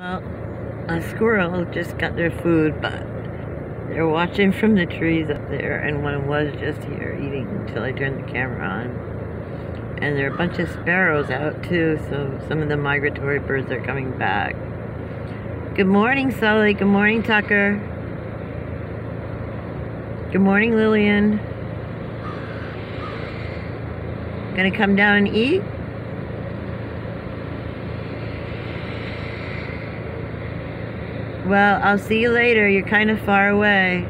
Well, a squirrel just got their food, but they're watching from the trees up there, and one was just here eating until I turned the camera on. And there are a bunch of sparrows out too, so some of the migratory birds are coming back. Good morning, Sully. Good morning, Tucker. Good morning, Lillian. Gonna come down and eat? Well, I'll see you later. You're kind of far away.